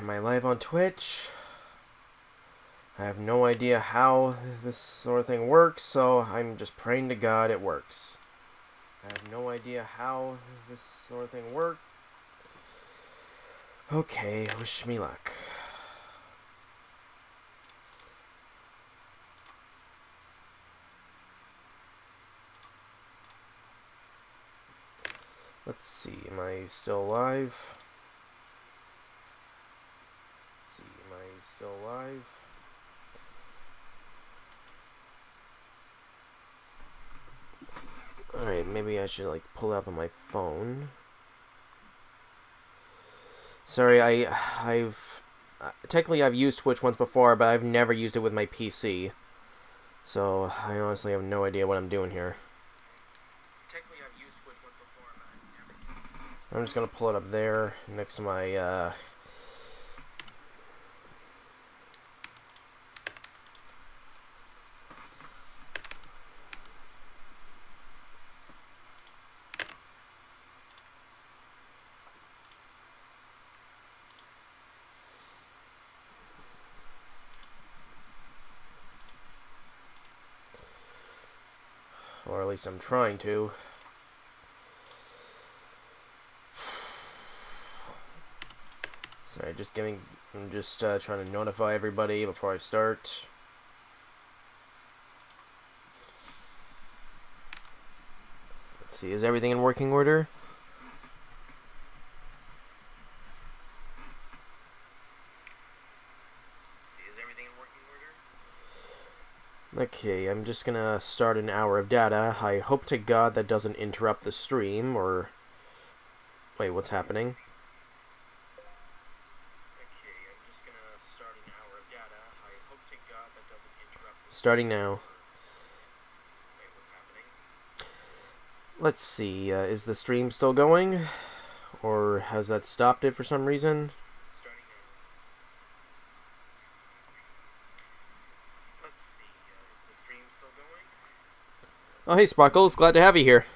am I live on Twitch? I have no idea how this sort of thing works, so I'm just praying to God it works. I have no idea how this sort of thing works. Okay, wish me luck. Let's see, am I still alive? Let's see, am I still alive? Alright, maybe I should like pull it up on my phone. Sorry, I, I've uh, technically I've used Twitch once before, but I've never used it with my PC. So I honestly have no idea what I'm doing here. Technically, I've used Twitch once before, but I've never. I'm just gonna pull it up there next to my. Uh, least I'm trying to. Sorry, just giving. I'm just uh, trying to notify everybody before I start. Let's see, is everything in working order? Okay, I'm just gonna start an hour of data. I hope to God that doesn't interrupt the stream, or... Wait, what's happening? Okay, I'm just gonna start an hour of data. I hope to God that doesn't interrupt Starting now. Wait, what's happening? Let's see, uh, is the stream still going? Or has that stopped it for some reason? Oh, hey, Sparkles. Glad to have you here.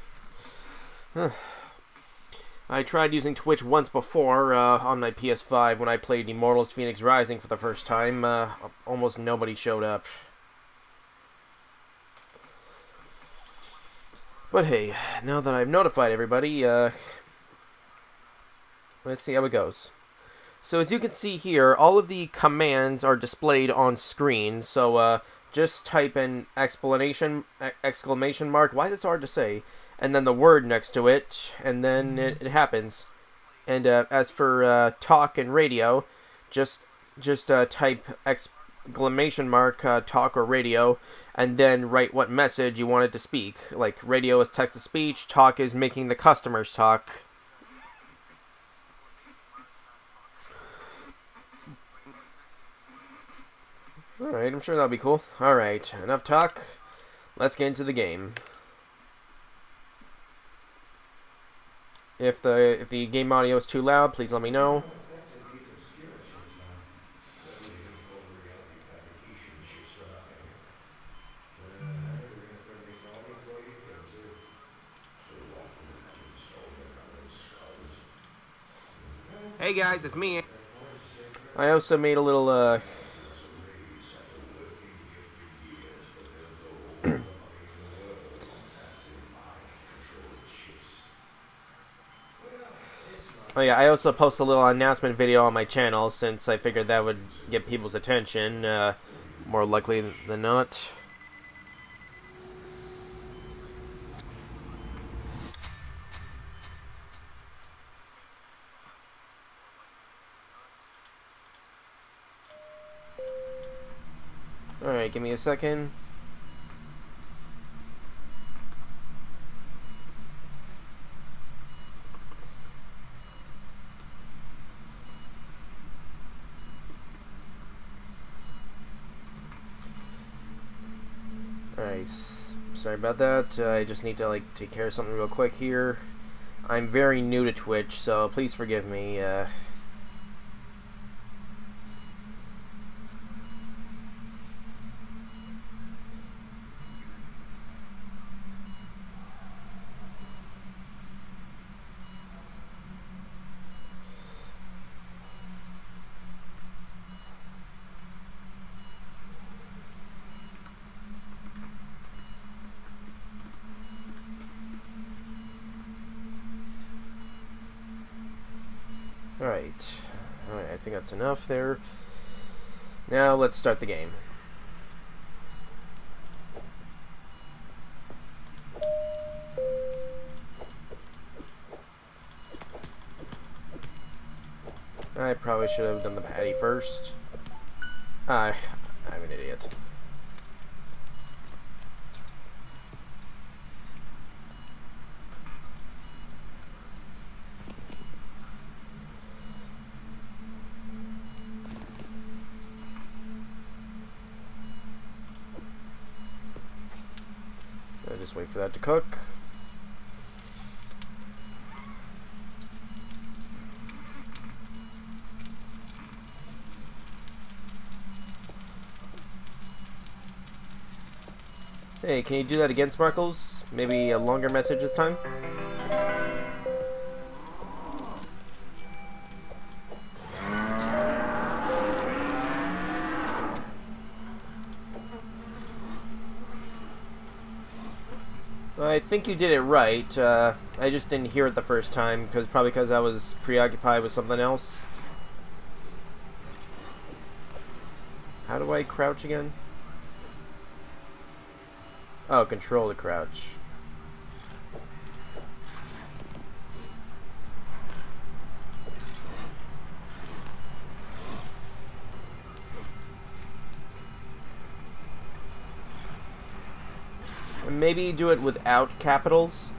I tried using Twitch once before uh, on my PS5 when I played Immortals Fenyx Rising for the first time. Uh, almost nobody showed up. But hey, now that I've notified everybody, uh, let's see how it goes. So as you can see here, all of the commands are displayed on screen. So uh, just type in explanation exclamation mark. Why is it hard to say? And then the word next to it, and then it, it happens. And uh, as for uh, talk and radio, just just uh, type exclamation mark uh, talk or radio, and then write what message you want it to speak. Like radio is text to speech, talk is making the customers talk. Alright, I'm sure that'll be cool. Alright, enough talk. Let's get into the game. If the if the game audio is too loud, please let me know. Hey guys, it's me. I also made a little uh, Oh yeah, I also post a little announcement video on my channel since I figured that would get people's attention, uh, more likely than not. Alright, give me a second. Nice. Sorry about that. Uh, I just need to like take care of something real quick here. I'm very new to Twitch, so please forgive me. Uh, Alright. Alright, I think that's enough there. Now let's start the game. I probably should have done the patty first. I, I'm an idiot. I just wait for that to cook. Hey, can you do that again, Sparkles? Maybe a longer message this time? Think you did it right. Uh, I just didn't hear it the first time, because probably because I was preoccupied with something else. How do I crouch again? Oh, control the crouch. Maybe do it without capitals.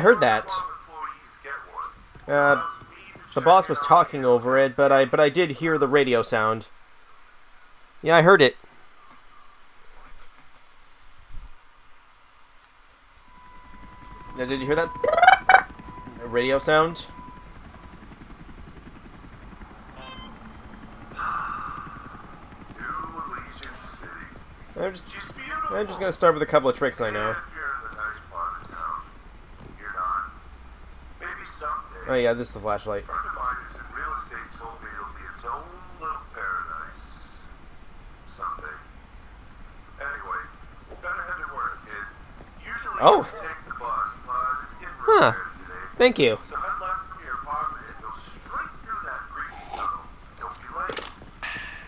I heard that. All employees get one. Uh, Allows me to the boss was talking over it, but I but I did hear the radio sound. Yeah, I heard it. Now, did you hear that? Radio sound? New Elysian City. I'm just I'm just gonna start with a couple of tricks I know. Better yeah, this is Oh. the it's getting Huh. Thank you. So head left from your apartment and go straight through that creepy tunnel. Don't be late.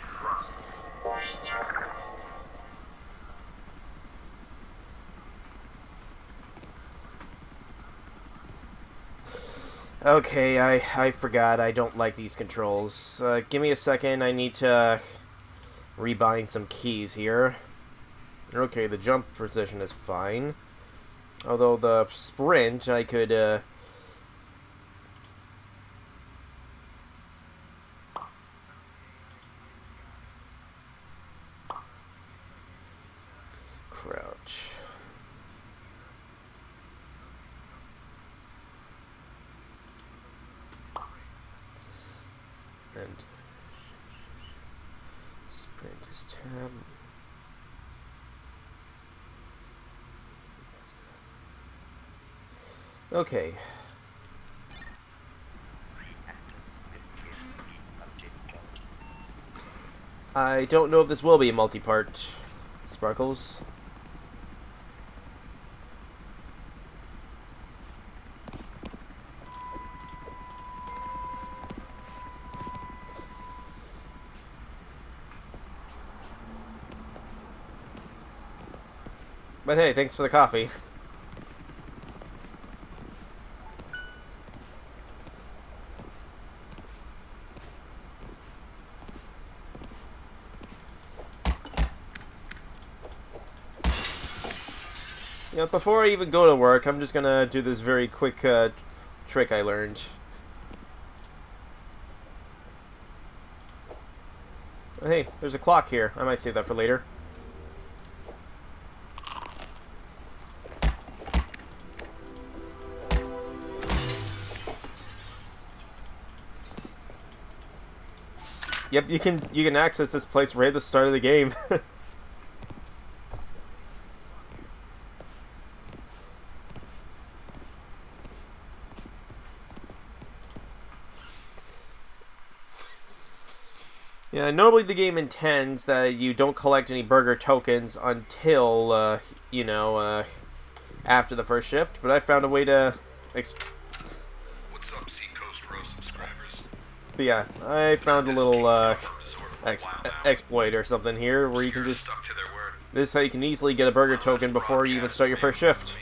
Trust me. Okay, I I forgot. I don't like these controls. Uh, give me a second. I need to rebind some keys here. Okay, the jump position is fine. Although the sprint, I could. Uh, crouch. and sprint is tab. Okay. I don't know if this will be a multi-part, Sparkles. But hey, thanks for the coffee. You know, before I even go to work, I'm just gonna do this very quick uh, trick I learned. Oh, hey, there's a clock here. I might save that for later. Yep, you can you can access this place right at the start of the game. Yeah, normally the game intends that you don't collect any burger tokens until, uh, you know, uh, after the first shift, but I found a way to... What's up, Seacoast Row subscribers? but yeah, I found a little, uh, ex exploit or something here where you can just... stuck to their word. This is how you can easily get a burger token before you even start your first shift.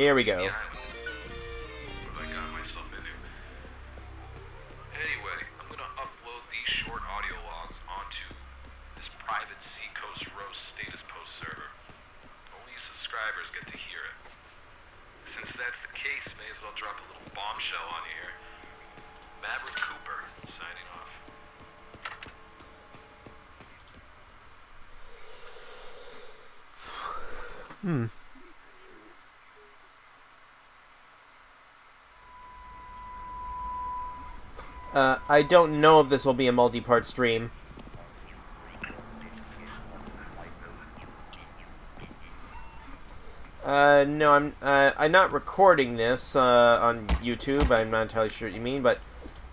Here we go. Uh, I don't know if this will be a multi-part stream. Uh, no, I'm, uh, I'm not recording this, uh, on YouTube. I'm not entirely sure what you mean, but...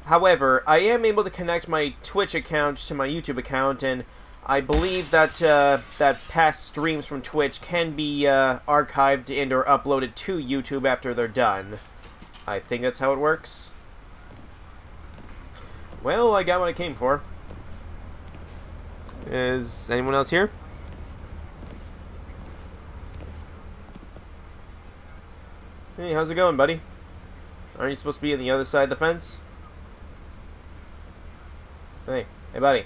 However, I am able to connect my Twitch account to my YouTube account, and I believe that, uh, that past streams from Twitch can be, uh, archived and or uploaded to YouTube after they're done. I think that's how it works. Well, I got what I came for. Is anyone else here? Hey, how's it going, buddy? Aren't you supposed to be on the other side of the fence? Hey, hey, buddy.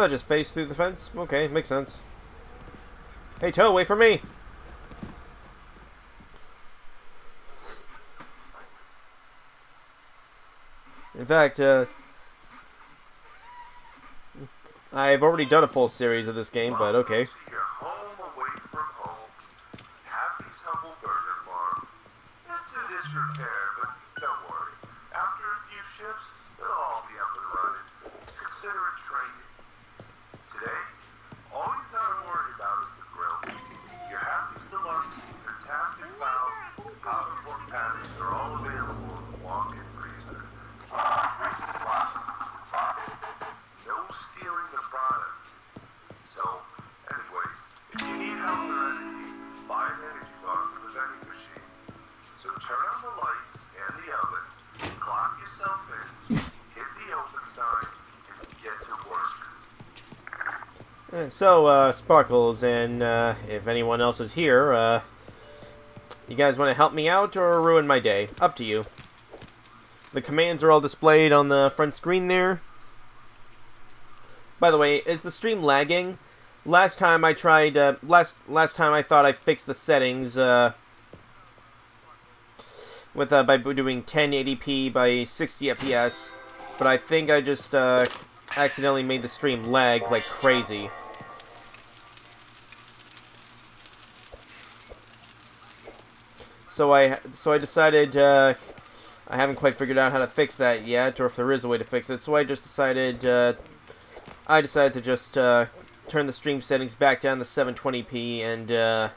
Oh, just face through the fence? Okay, makes sense. Hey, Toe, wait for me! In fact, uh... I've already done a full series of this game, but okay. So, uh, Sparkles, and, uh, if anyone else is here, uh, you guys want to help me out or ruin my day? Up to you. The commands are all displayed on the front screen there. By the way, is the stream lagging? Last time I tried, uh, last, last time I thought I fixed the settings, uh, with, uh, by doing 1080p by 60 FPS, but I think I just, accidentally made the stream lag like crazy. So I so I decided uh, I haven't quite figured out how to fix that yet, or if there is a way to fix it. So I just decided uh, I decided to just uh, turn the stream settings back down to 720p and uh,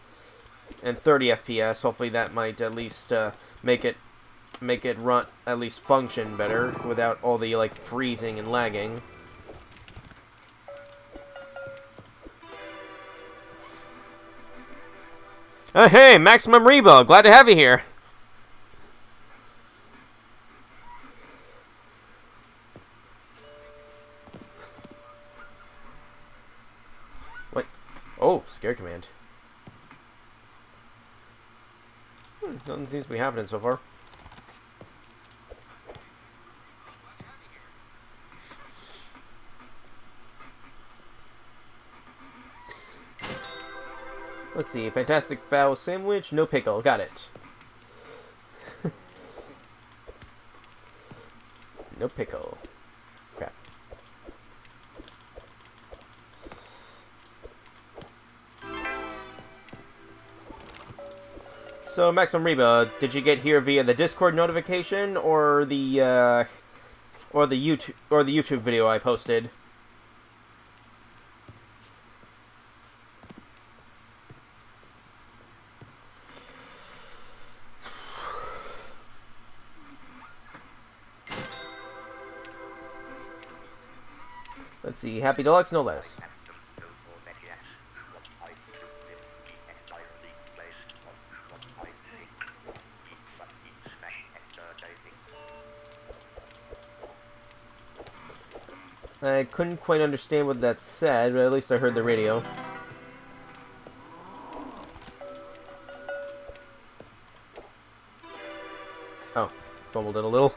and 30 FPS. Hopefully that might at least uh, make it make it run at least function better without all the like freezing and lagging. Uh, hey, Maximum Rebo, glad to have you here. What? Oh, scare command. Hmm, nothing seems to be happening so far. Let's see. Fantastic fowl sandwich, no pickle. Got it. no pickle. Crap. So, Maxim Reba, did you get here via the Discord notification or the uh, or the YouTube or the YouTube video I posted? Happy Deluxe, no less. I couldn't quite understand what that said, but at least I heard the radio. Oh, fumbled it a little.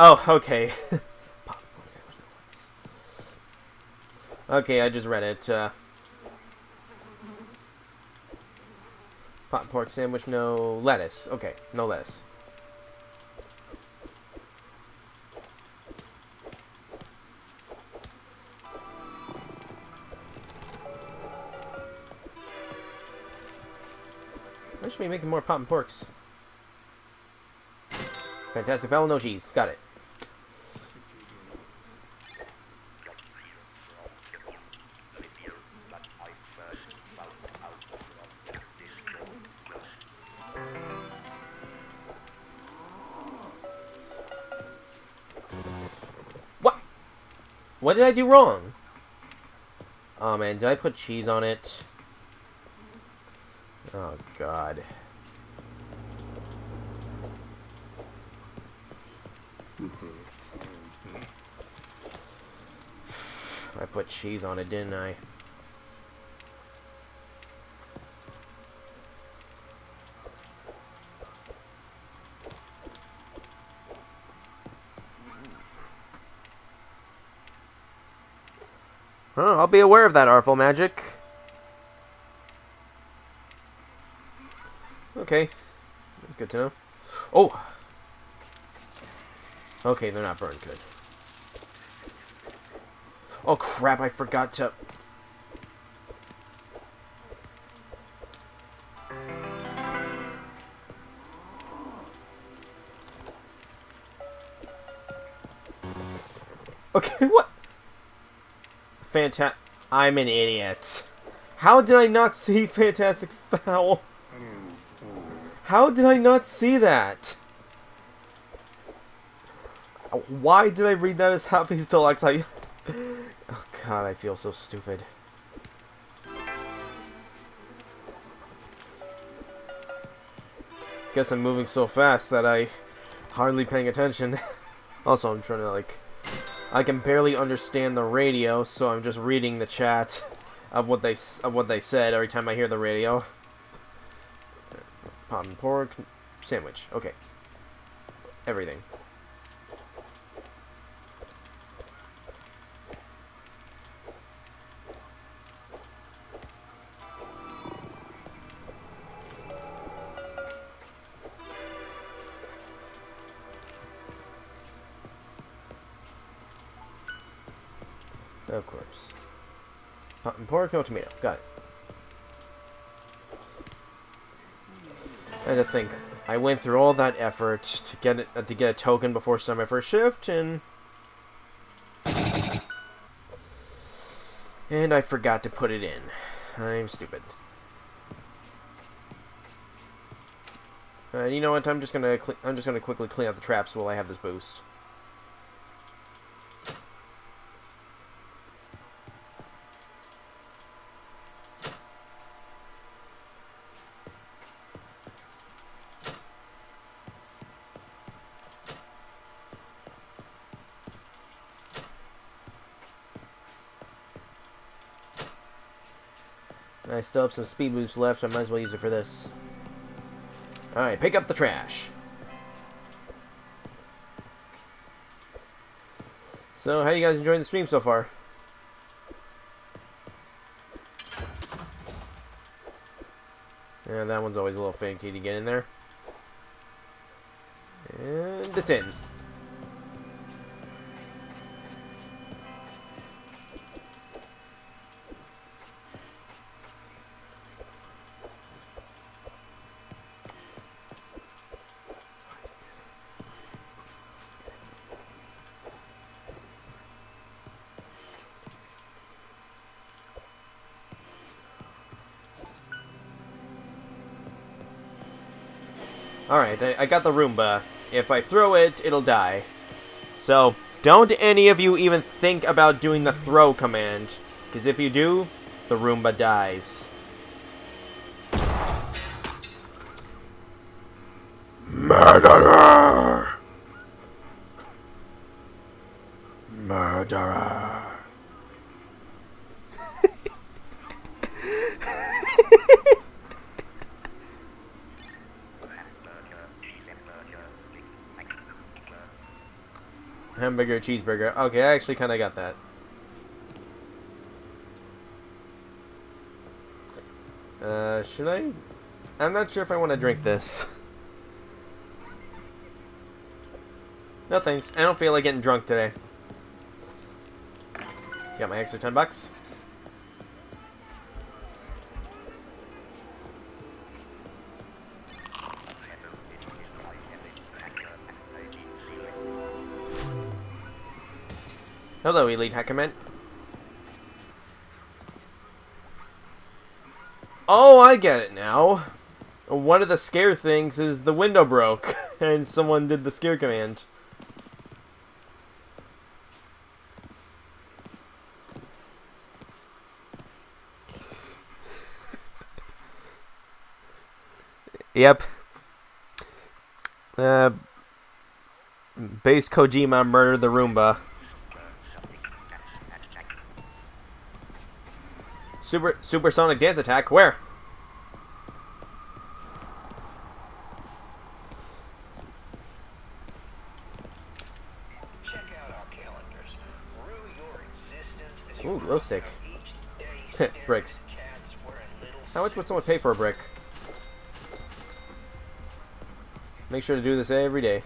Oh, okay. okay, I just read it. Uh, pot pork sandwich, no lettuce. Okay, no lettuce. I should be making more pot and porks. Fantastic fellow, no cheese. Got it. What did I do wrong? Oh man, did I put cheese on it? Oh god. I put cheese on it, didn't I? Huh, I'll be aware of that, Artful Magic. Okay. That's good to know. Oh! Okay, they're not burned good. Oh crap, I forgot to... Okay, what? Fanta- I'm an idiot. How did I not see Fantastic Fowl? How did I not see that? Why did I read that as Happy's Deluxe? I... Oh god, I feel so stupid. Guess I'm moving so fast that I hardly paying attention. also, I'm trying to like... I can barely understand the radio, so I'm just reading the chat of what they of what they said every time I hear the radio. Pot and pork sandwich. Okay. Everything. Pork, no tomato. Got it. I had to think. I went through all that effort to get it, uh, to get a token before starting my first shift, and and I forgot to put it in. I'm stupid. Uh, you know what? I'm just gonna I'm just gonna quickly clean out the traps while I have this boost. still have some speed boost left, so I might as well use it for this. Alright, pick up the trash. So, how you guys enjoying the stream so far? Yeah, that one's always a little finicky to get in there. And it's in. I got the Roomba. If I throw it, it'll die. So, don't any of you even think about doing the throw command. Because if you do, the Roomba dies. Murderer! Hamburger, cheeseburger. Okay, I actually kind of got that. Uh, should I? I'm not sure if I want to drink this. No thanks. I don't feel like getting drunk today. Got my extra 10 bucks. Hello, Elite Hackerman. Oh, I get it now. One of the scare things is the window broke, and someone did the scare command. Yep. Uh, base Kojima murdered the Roomba. Super supersonic dance attack. Where? Check out our calendars. Rue your existence as Ooh, glow stick. Bricks. at cats wearing little How much would someone pay for a brick? Make sure to do this every day.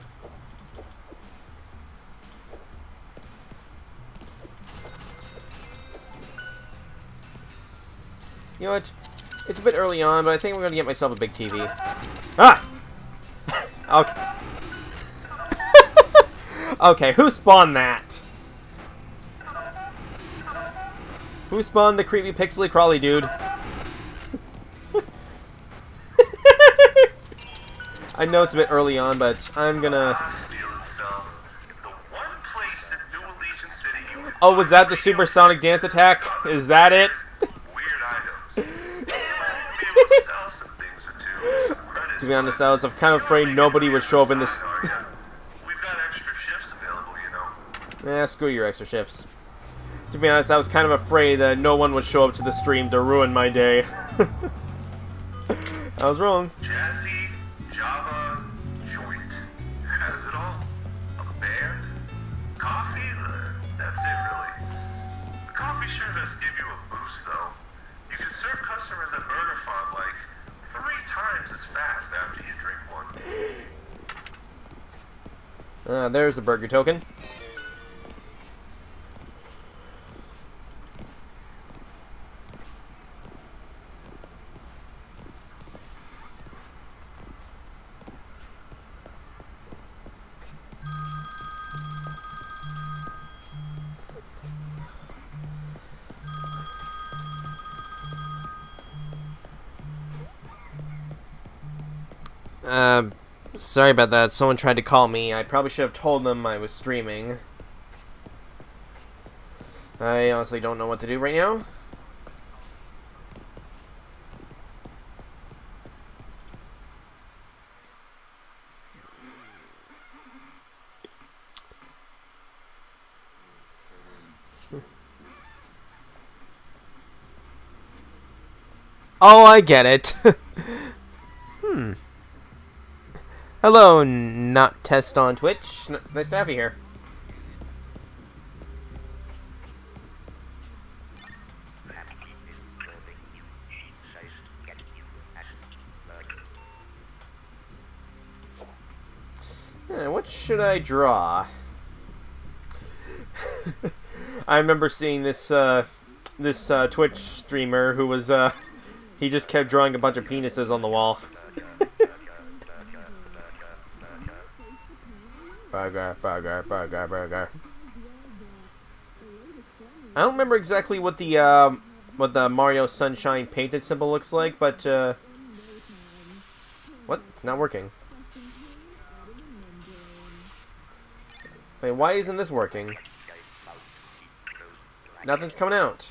You know what? It's a bit early on, but I think I'm gonna get myself a big TV. Ah! okay. okay, who spawned that? Who spawned the creepy pixely crawly dude? I know it's a bit early on, but I'm gonna. Steel itself. The one place in New Allegiant City you can Oh, was that the supersonic dance attack? Is that it? weird items. You might be able to sell some things or two. Some credits. To be honest, I was kind of afraid nobody would show up in this. Are? We've got extra shifts available, you know. Eh, screw your extra shifts. To be honest, I was kind of afraid that no one would show up to the stream to ruin my day. I was wrong. Jazzy, Java, joint. Has it all. A band, coffee, uh, that's it really. The coffee sure does give you a boost though. You can serve customers at Burger Farm like three times as fast after you drink one. Uh, there's the burger token. Uh, sorry about that. Someone tried to call me. I probably should have told them I was streaming. I honestly don't know what to do right now. Oh, I get it. hmm. Hello, not test on Twitch. Nice to have you here. Yeah, what should I draw? I remember seeing this uh, this uh, Twitch streamer who was uh, he just kept drawing a bunch of penises on the wall. Burger, burger, burger, burger. I don't remember exactly what the um, what the Mario Sunshine painted symbol looks like, but uh, what? It's not working. Wait, why isn't this working? Nothing's coming out.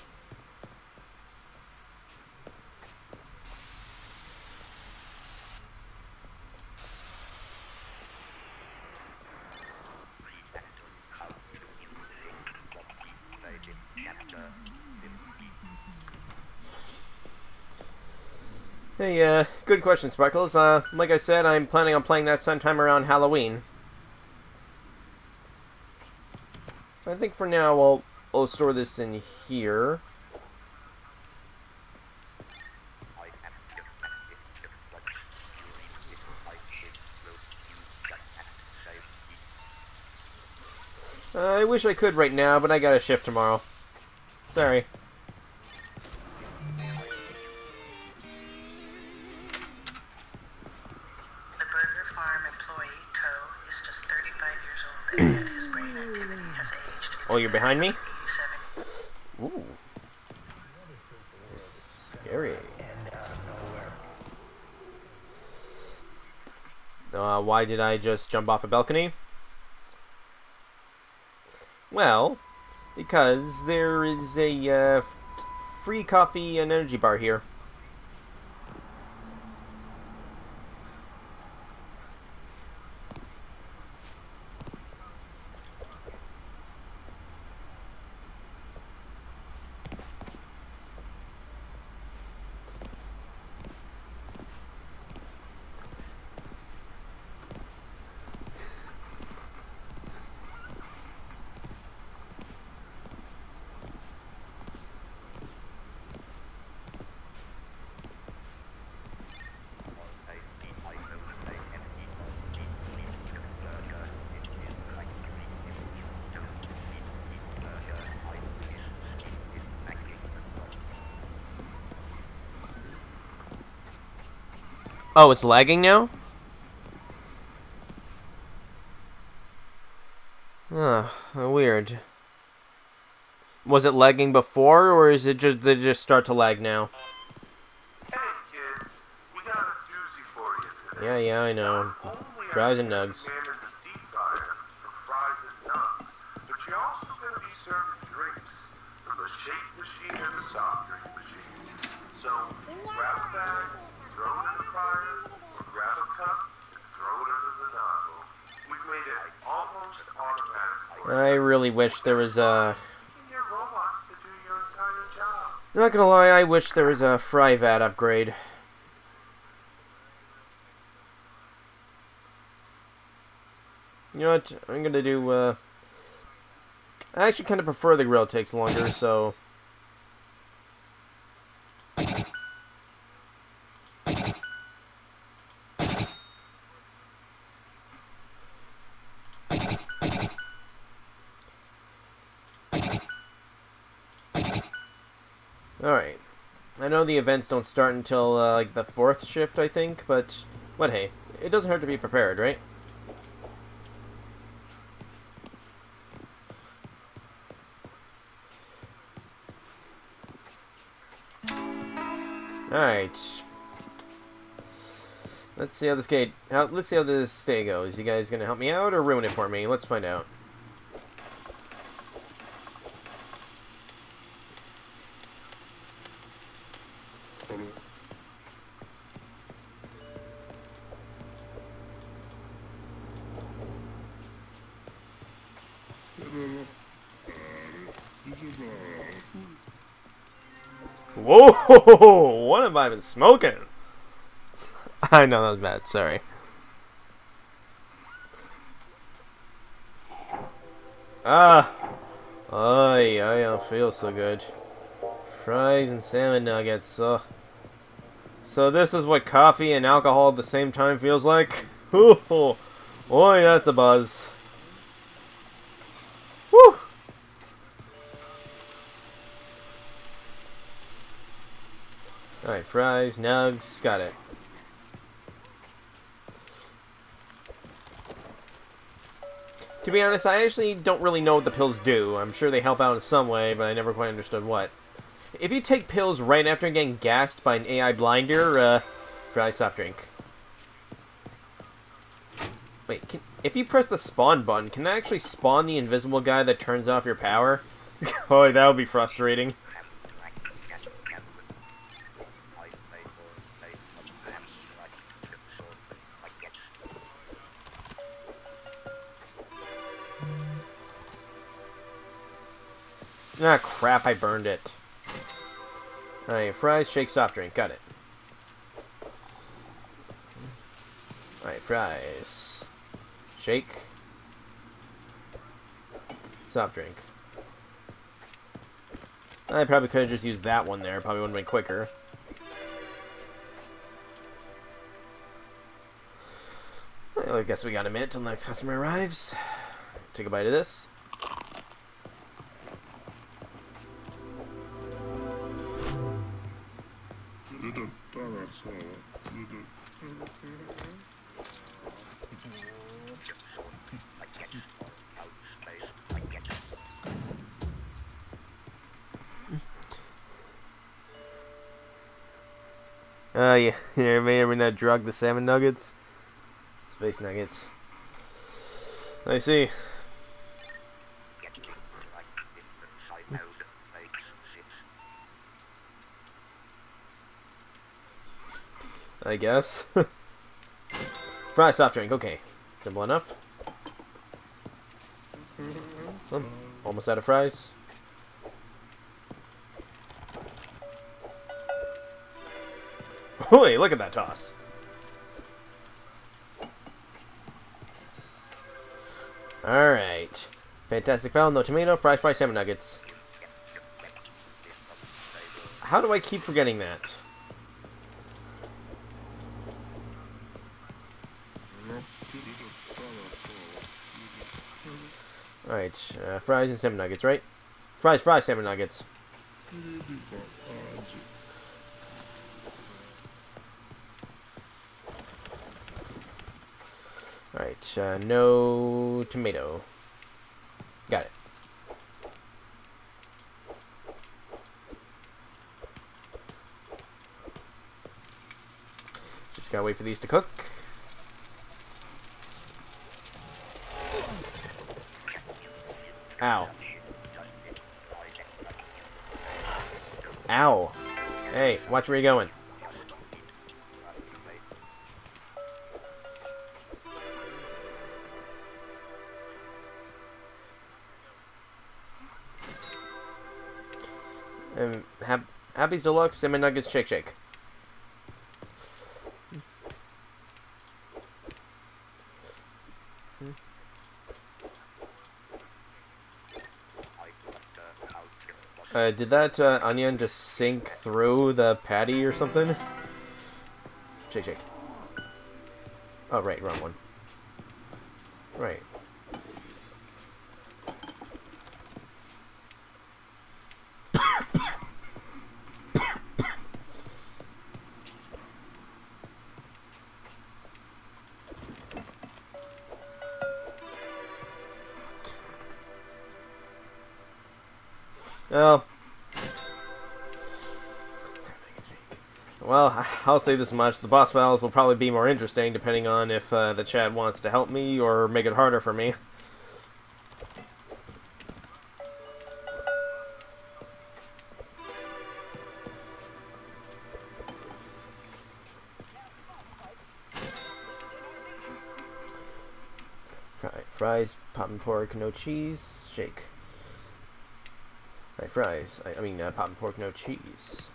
Uh, good question, Sparkles. Uh, like I said, I'm planning on playing that sometime around Halloween. I think for now I'll, I'll store this in here. I wish I could right now, but I got a shift tomorrow. Sorry. You're behind me? Ooh. It's scary. Uh, why did I just jump off a balcony? Well, because there is a uh, free coffee and energy bar here. Oh, it's lagging now? Ah, weird. Was it lagging before, or is it just did it just start to lag now? Hey, kid, we got a doozy for you today. Yeah, yeah, I know. Fries and nugs. pan in the deep fryer for fries and nugs, but you're also going to be serving drinks from the shake machine and the soft drink machine. So grab a bag, throw it in the fryer, or grab a cup and throw it under the nozzle. We've made it almost automatic for you. I really wish there was a. Using your robots to do your entire job. Not gonna lie, I wish there was a fry vat upgrade. You know what? I'm gonna do. Uh, I actually kind of prefer the grill takes longer, so. Alright. I know the events don't start until, uh, like, the fourth shift, I think, but, but hey, it doesn't hurt to be prepared, right? Alright. Let's see how this gate, how, let's see how this day goes. You guys gonna help me out or ruin it for me? Let's find out. I been smoking? I know that was bad. Sorry. Ah. I don't feel so good. Fries and salmon nuggets. So, so this is what coffee and alcohol at the same time feels like. Ooh, Boy, that's a buzz. Fries, nugs, got it. To be honest, I actually don't really know what the pills do. I'm sure they help out in some way, but I never quite understood what. If you take pills right after getting gassed by an AI blinder, uh, fry soft drink. Wait, can, if you press the spawn button, can that actually spawn the invisible guy that turns off your power? oh, that would be frustrating. Ah, crap, I burned it. Alright, fries, shake, soft drink. Got it. Alright, fries. Shake. Soft drink. I probably could have just used that one there. Probably would have been quicker. Well, I guess we got a minute till the next customer arrives. Take a bite of this. Yeah, may or may not drug the salmon nuggets. Space nuggets. I see. I guess. Fry soft drink, okay. Simple enough. Oh, almost out of fries. Holy, look at that toss. Alright. Fantastic Fowl, no tomato, fries, fries, salmon nuggets. How do I keep forgetting that? Alright, uh, fries and salmon nuggets, right? Fries, fries, salmon nuggets. Alright, uh, no tomato. Got it. Just gotta wait for these to cook. Ow. Ow. Hey, watch where you're going. Hap Happy's Deluxe, Salmon Nuggets, Shake Shake. Uh, did that uh, onion just sink through the patty or something? Shake, shake. Oh, right, wrong one. I'll say this much. The boss battles will probably be more interesting depending on if uh, the chat wants to help me or make it harder for me. Fries, pop and pork, no cheese, shake. Right, fries. I, I mean, uh, and pork, no cheese.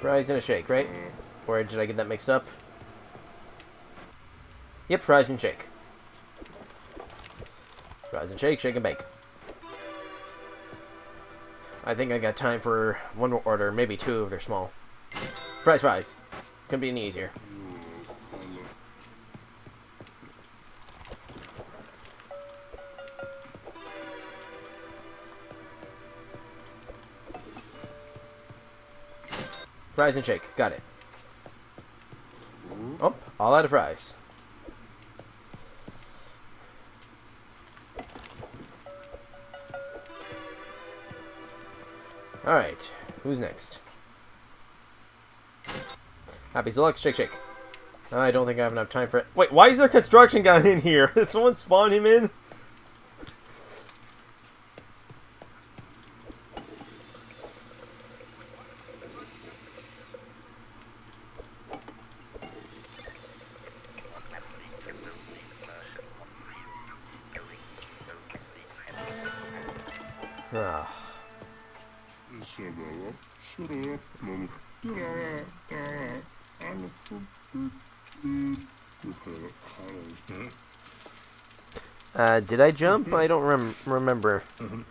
Fries and a shake, right? Mm. Or did I get that mixed up? Yep, fries and shake. Fries and shake, shake and bake. I think I got time for one more order, maybe two if they're small. Fries, fries. Couldn't be any easier. Fries and shake. Got it. Oh, all out of fries. Alright, who's next? Happy Select, shake, shake. I don't think I have enough time for it. Wait, why is there construction guy in here? Did someone spawn him in? Uh, did I jump? I don't rem remember.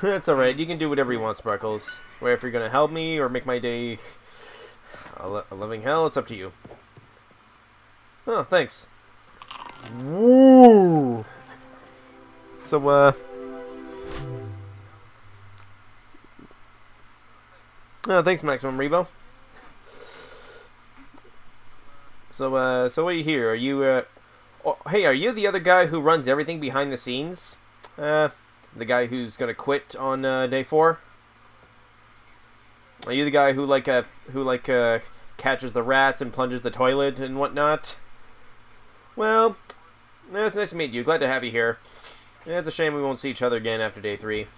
That's alright, you can do whatever you want, Sparkles. Where if you're gonna help me or make my day a living hell, it's up to you. Oh, thanks. Woo! So, uh... Oh, thanks, Maximum Rebo. So, uh, so what are you here? Are you, uh... Oh, hey, are you the other guy who runs everything behind the scenes? Uh, the guy who's gonna quit on, uh, day four? Are you the guy who, like, uh, who, like, uh, catches the rats and plunges the toilet and whatnot? Well, it's nice to meet you. Glad to have you here. It's a shame we won't see each other again after day three.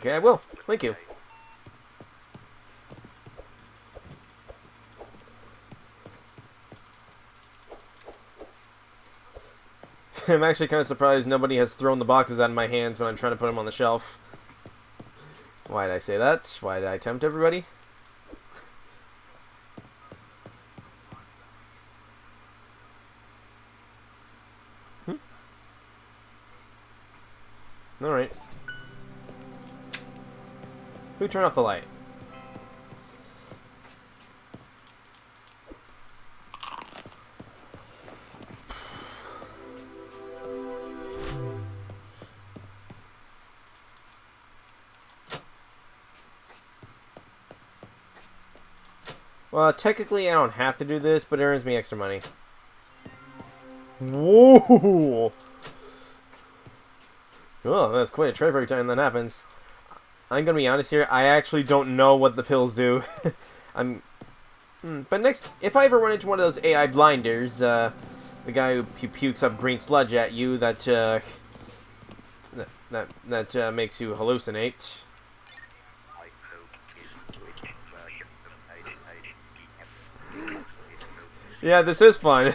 Okay, I will. Thank you. I'm actually kind of surprised nobody has thrown the boxes out of my hands when I'm trying to put them on the shelf. Why did I say that? Why did I tempt everybody? Turned off the light? Well, technically I don't have to do this, but it earns me extra money. Whoa! Oh, that's quite a trip every time that happens. I'm gonna be honest here, I actually don't know what the pills do. I'm... Hmm, but next, if I ever run into one of those AI blinders, uh, the guy who pu- pukes up green sludge at you that, uh, that, that, that uh, makes you hallucinate, Yeah, this is fun.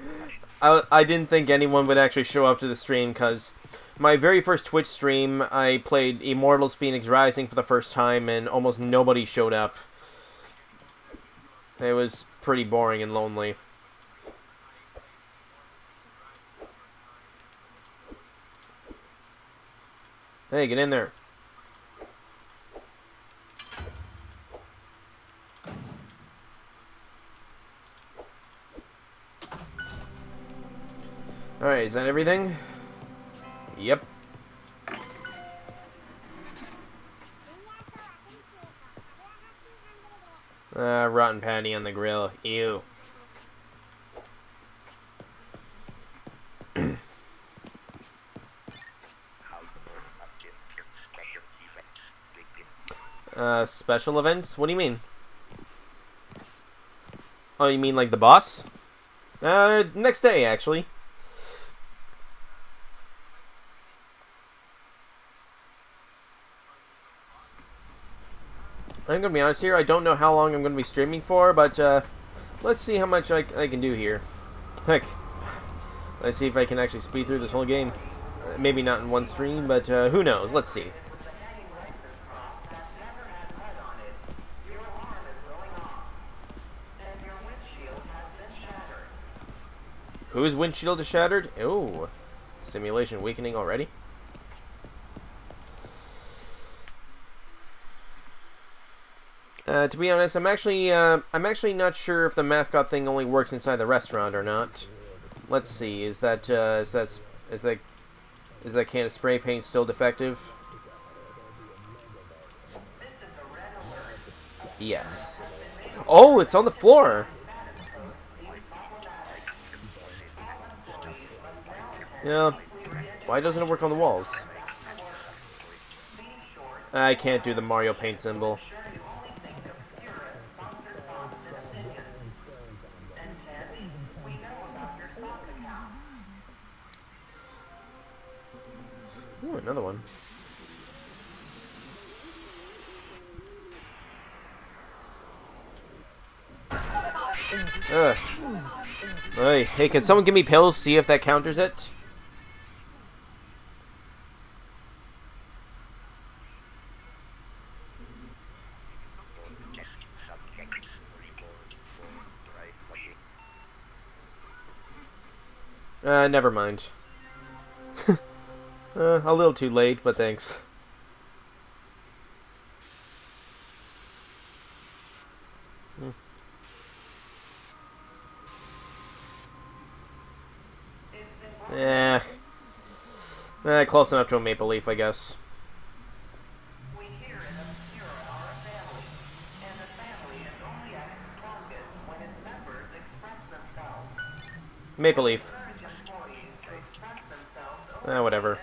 I, I didn't think anyone would actually show up to the stream because my very first Twitch stream, I played Immortals Fenyx Rising for the first time and almost nobody showed up. It was pretty boring and lonely. Hey, get in there. Alright, is that everything? Yep. Uh, rotten patty on the grill. Ew. Uh, special events? What do you mean? Oh, you mean like the boss? Uh, next day, actually. I'm gonna be honest here. I don't know how long I'm gonna be streaming for, but uh, let's see how much I, I can do here. Heck, let's see if I can actually speed through this whole game. maybe not in one stream, but uh, who knows? Let's see. Whose windshield is shattered? Oh, simulation weakening already. Uh, to be honest, I'm actually uh, I'm actually not sure if the mascot thing only works inside the restaurant or not. Let's see. Is that uh, is that is that is that can of spray paint still defective? Yes. Oh, it's on the floor. Yeah. Why doesn't it work on the walls? I can't do the Mario paint symbol. Another one. Ugh. Hey, hey, can someone give me pills? See if that counters it. Uh, never mind. Uh, a little too late, but thanks. Hmm. Eh. Eh, close enough to a maple leaf, I guess. Maple leaf. in Obscura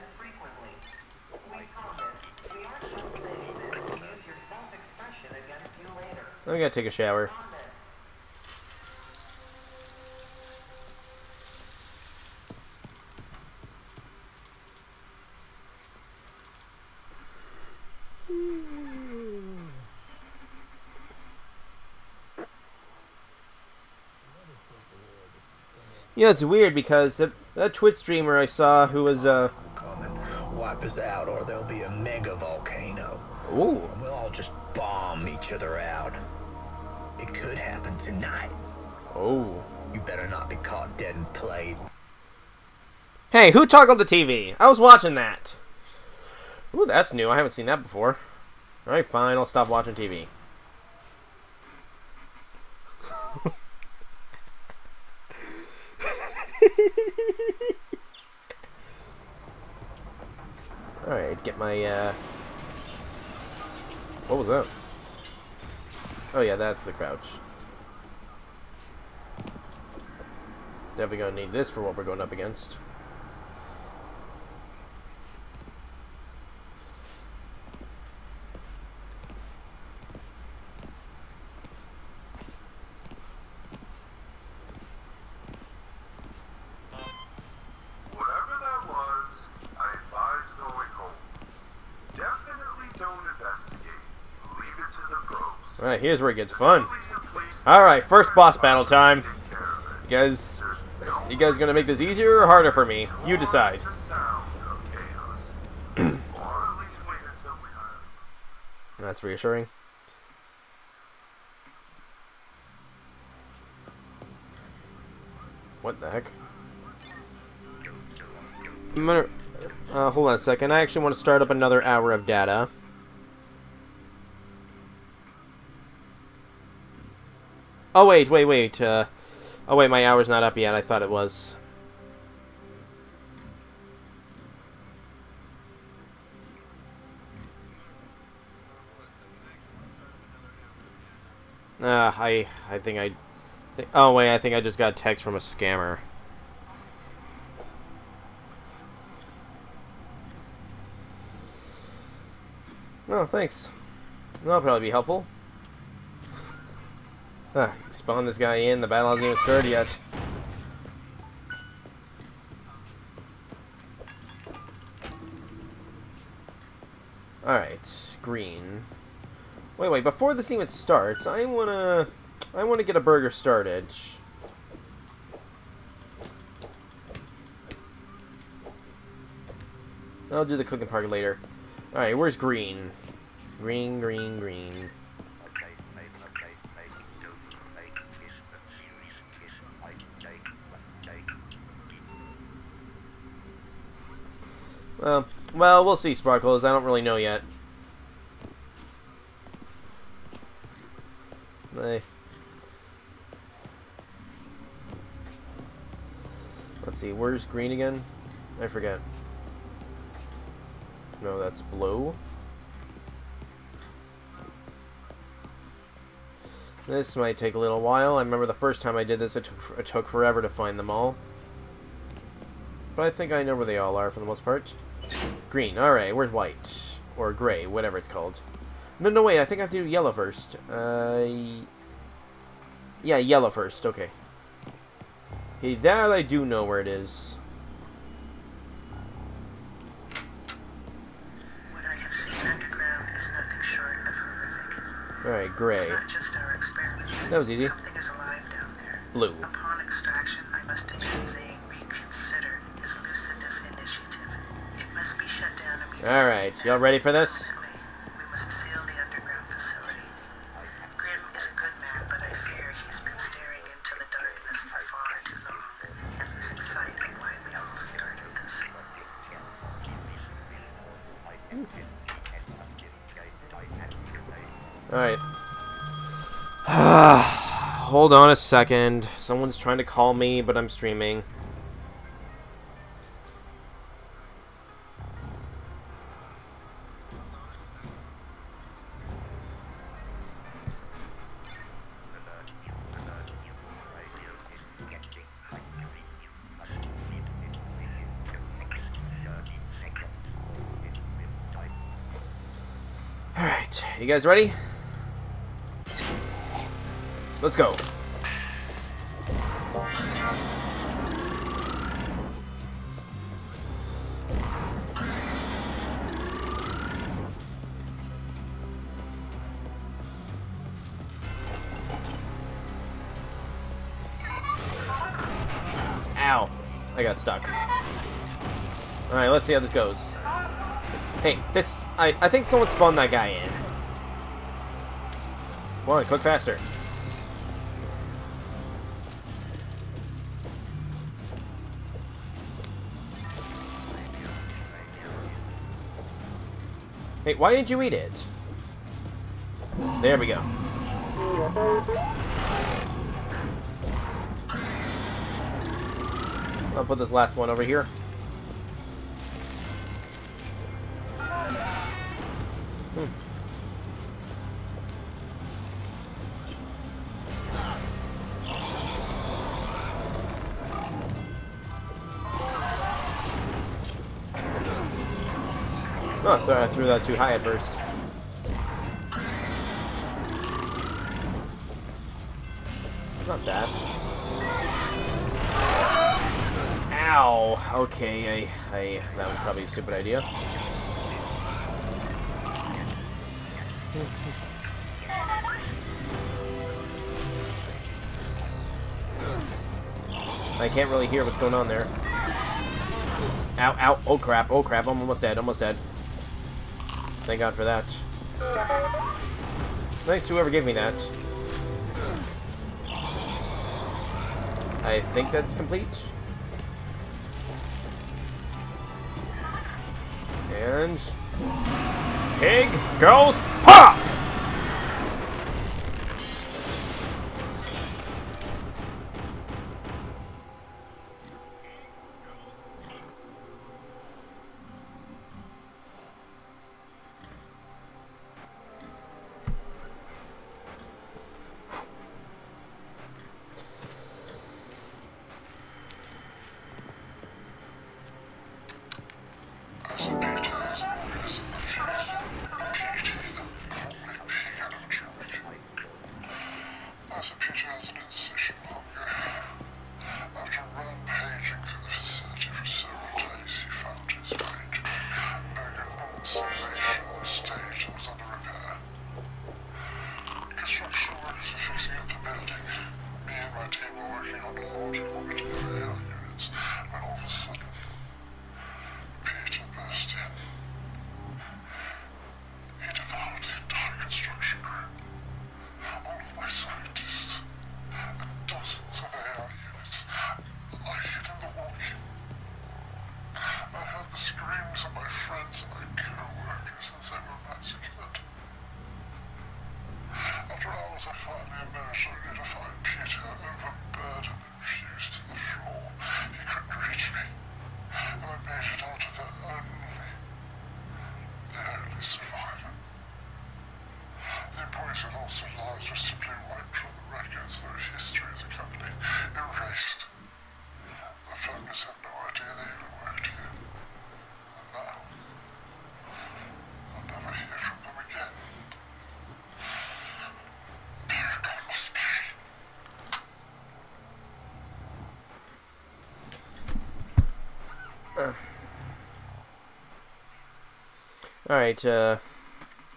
I gotta take a shower. Promise. Yeah, it's weird because that, that Twitch streamer I saw who was, uh, wipe us out, or there'll be a mega volcano. ooh, And we'll all just bomb each other out. It could happen tonight. oh. You better not be caught dead and played. Hey, who toggled the TV? I was watching that. Ooh, that's new. I haven't seen that before. Alright, fine. I'll stop watching TV. Alright, get my, uh... What was that? Oh yeah, that's the crouch. Definitely gonna need this for what we're going up against. Whatever that was, I advise going home. Definitely don't investigate. Leave it to the pros. Alright, here's where it gets fun. Alright, first boss battle time. You guys, you guys gonna make this easier or harder for me? You decide. That's reassuring. What the heck? I'm gonna, uh, hold on a second. I actually want to start up another hour of data. Oh wait, wait, wait. Uh, oh wait, my hour's not up yet. I thought it was. Uh, I I think I. Thi oh wait, I think I just got a text from a scammer. Oh, thanks. That'll probably be helpful. Ah, spawn this guy in. The battle hasn't even started yet. Alright, green. Wait, wait, before this even starts, I wanna... I wanna get a burger started. I'll do the cooking part later. Alright, where's green? Green, green, green. Well, well, we'll see, Sparkles. I don't really know yet. Let's see, where's green again? I forget. No, that's blue. This might take a little while. I remember the first time I did this, it took, it took forever to find them all. But I think I know where they all are for the most part. Green, alright, where's white? Or gray, whatever it's called. No, no, wait, I think I have to do yellow first. Uh, yeah, yellow first, okay. Okay, that I do know where it is. What I have seen underground is nothing short of horrific. Alright, gray. It's not just our experiments. That was easy. Is alive down there. Blue. Why y'all ready for this. Alright. Hold on a second. Someone's trying to call me, but I'm streaming. You guys ready? Let's go. Ow. I got stuck. Alright, let's see how this goes. Hey, this... I, I think someone spawned that guy in. Come on, cook faster. Hey, why didn't you eat it? There we go. I'll put this last one over here. Oh, I thought I threw that too high at first. Not bad. Ow! Okay, I, I, that was probably a stupid idea. I can't really hear what's going on there. Ow, ow, oh crap, oh crap, I'm almost dead, almost dead. Thank God for that. Thanks to whoever gave me that. I think that's complete. And... Pig goes Alright, uh,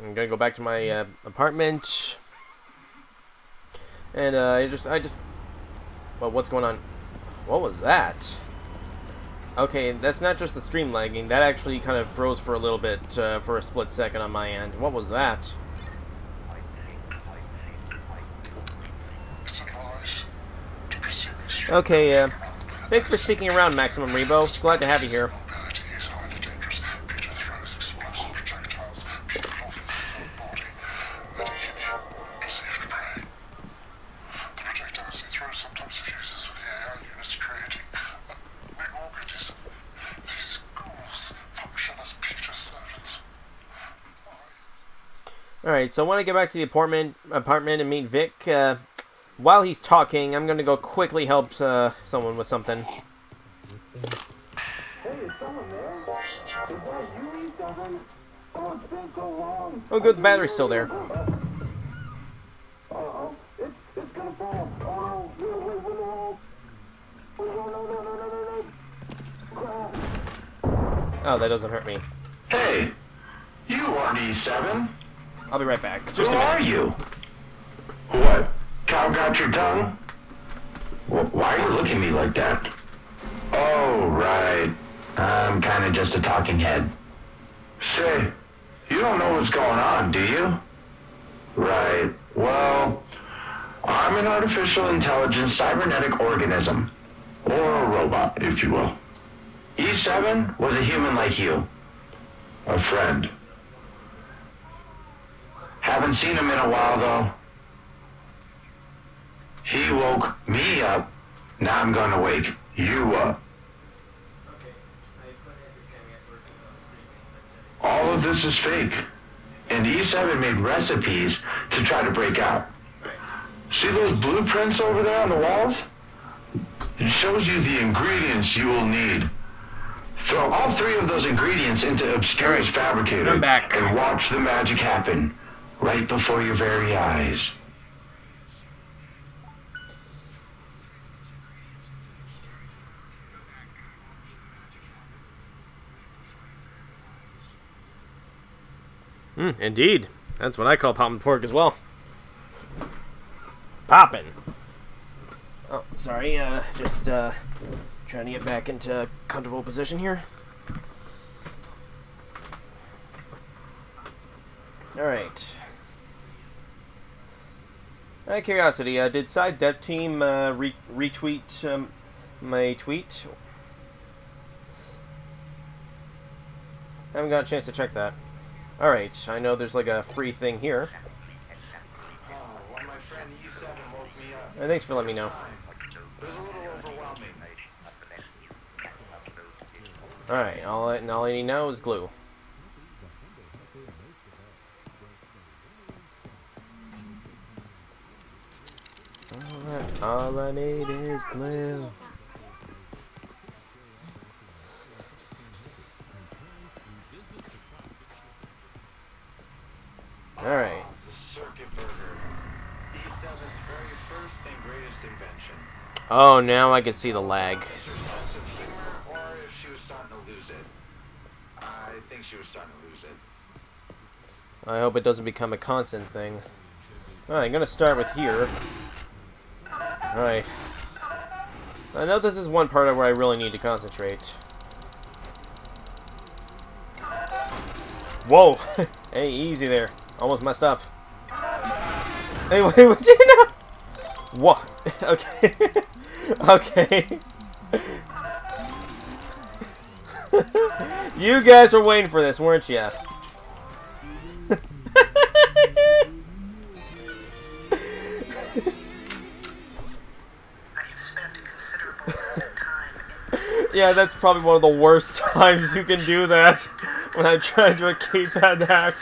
I'm gonna go back to my uh, apartment. And uh, I just, I just, well, what's going on? What was that? Okay, that's not just the stream lagging. That actually kind of froze for a little bit, uh, for a split second on my end. What was that? Okay, uh, thanks for sticking around, Maximum Rebo. Glad to have you here. Mobility is highly dangerous. Peter throws explosive projectiles, peeling off of his own body, leading the perceived prey. The projectiles he throws sometimes fuses with the AI units, creating a new organism. These ghouls function as Peter's servants. Alright, so when I want to get back to the apartment, apartment and meet Vic. Uh, while he's talking, I'm going to go quickly help uh, someone with something. Oh, good, the battery's still there. Oh, that doesn't hurt me. Hey, you aren't E7. I'll be right back. Just a Who are you? What? Cow got your tongue? Why are you looking at me like that? Oh, right. I'm kind of just a talking head. Say, you don't know what's going on, do you? Right. Well, I'm an artificial intelligence cybernetic organism. Or a robot, if you will. E7 was a human like you. A friend. Haven't seen him in a while, though. He woke me up. Now I'm gonna wake you up. All of this is fake. And E7 made recipes to try to break out. See those blueprints over there on the walls? It shows you the ingredients you will need. Throw all three of those ingredients into Obscurus Fabricator I'm back. and watch the magic happen right before your very eyes. Mm, indeed. That's what I call popping pork as well. Popping. Oh, sorry. Uh, just uh, trying to get back into comfortable position here. All right. Curiosity, uh, did Scythe Dev Team uh, re- retweet um, my tweet? I haven't got a chance to check that. Alright, I know there's like a free thing here. Uh, thanks for letting me know. Alright, all all I need now is glue. All I, all need is glue. Alright. Circuit burger. E7's very first and greatest invention. Oh, now I can see the lag. I hope it doesn't become a constant thing. Alright, I'm gonna start with here. Alright. I know this is one part of where I really need to concentrate. Whoa! hey, easy there. Almost messed up. What did you know? What? Okay. okay. you guys were waiting for this, weren't you? Yeah, that's probably one of the worst times you can do that when I'm trying to hack.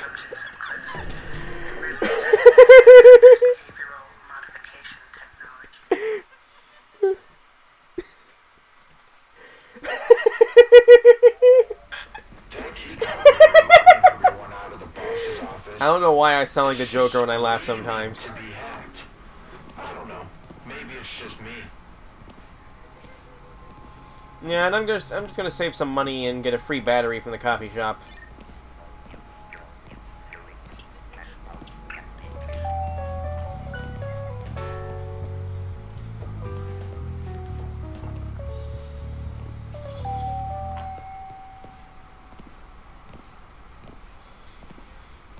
of the boss's office. I don't know why I sound like the Joker when I laugh sometimes. I don't know. Maybe it's just me. Yeah, and I'm just I'm just gonna save some money and get a free battery from the coffee shop.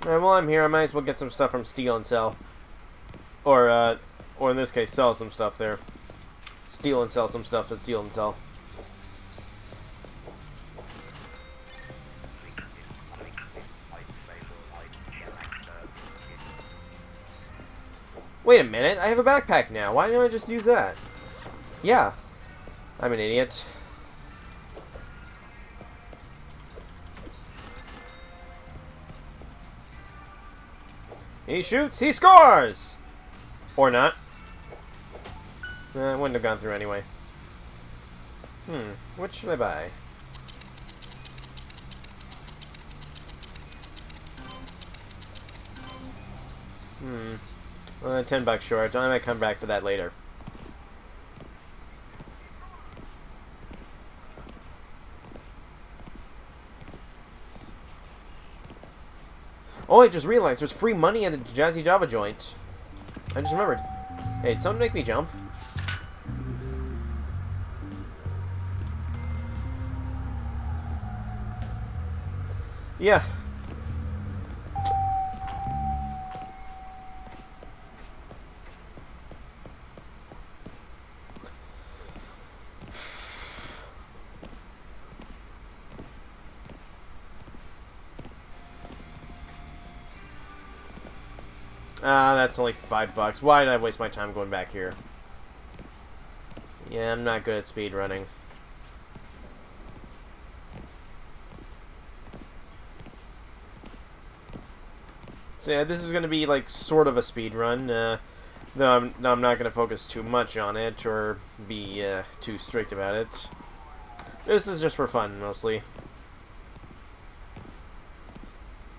Alright, while I'm here, I might as well get some stuff from Steal and Sell. Or, uh, or in this case, sell some stuff there. Steal and sell some stuff at Steal and Sell. Wait a minute, I have a backpack now. Why don't I just use that? Yeah. I'm an idiot. He shoots, he scores! Or not. Uh, it wouldn't have gone through anyway. Hmm, what should I buy? Hmm. Uh, ten bucks short. I might come back for that later. Oh, I just realized there's free money at the Jazzy Java joint. I just remembered. Hey, did someone make me jump? Yeah. Ah, that's only five bucks. Why did I waste my time going back here? Yeah, I'm not good at speed running. So yeah, this is going to be like sort of a speed run. Uh, though I'm, I'm not going to focus too much on it or be uh, too strict about it. This is just for fun, mostly.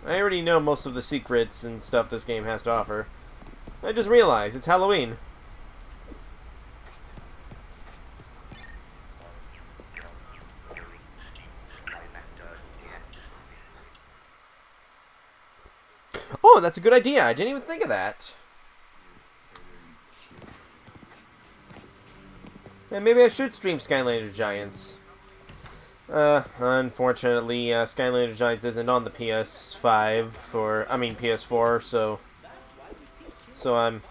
I already know most of the secrets and stuff this game has to offer. I just realized it's Halloween. Oh, that's a good idea. I didn't even think of that. Yeah, maybe I should stream Skylander Giants. Uh, unfortunately, uh, Skylander Giants isn't on the PS5 or I mean PS4, so so I'm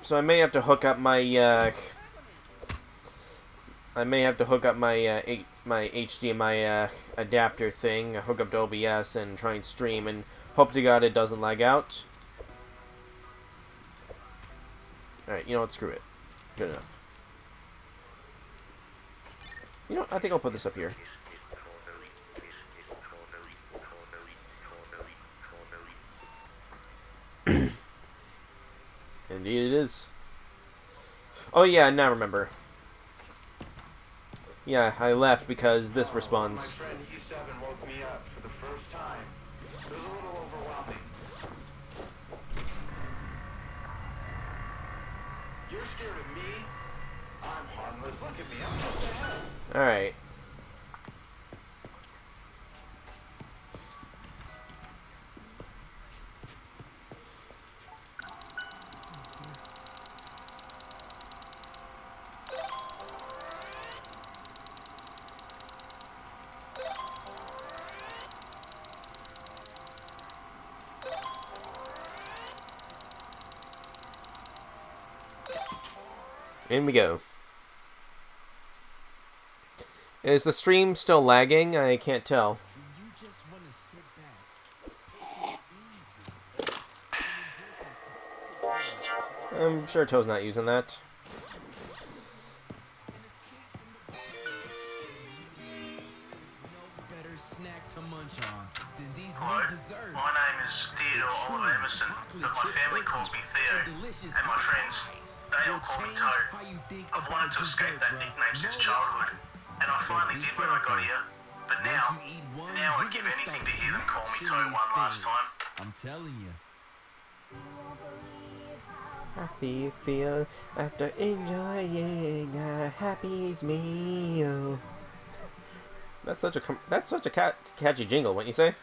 so I may have to hook up my uh, I may have to hook up my uh, H my HDMI uh, adapter thing, hook up to OBS, and try and stream, and hope to God it doesn't lag out. All right, you know what? Screw it. Good enough. You know, I think I'll put this up here. Indeed it is. Oh yeah, now remember. Yeah, I left because this oh, responds. My friend E7 woke me up for the first time. It was a little overwhelming. You're scared of me? I'm harmless. Look at me. I'm just a head. Alright. In we go. Is the stream still lagging? I can't tell. I'm sure Toe's not using that. Feel after enjoying a happy's meal. That's such a that's such a cat- catchy jingle, wouldn't you say?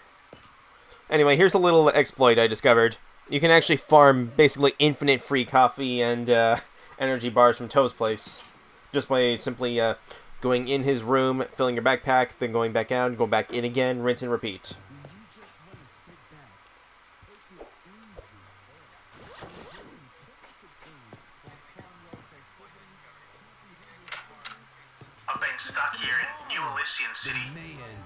Anyway, here's a little exploit I discovered. You can actually farm basically infinite free coffee and uh, energy bars from Toe's place, just by simply uh, going in his room, filling your backpack, then going back out, going back in again, rinse and repeat. Stuck here in New Elysian City.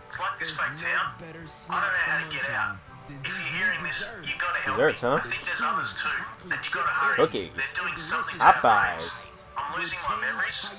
It's like this fake town. I don't know how to get out. If you're hearing this, you gotta help Desserts, me. huh? I think there's others too. And you gotta hurry. Cookies. They're doing something to Popeyes. I'm losing my memories.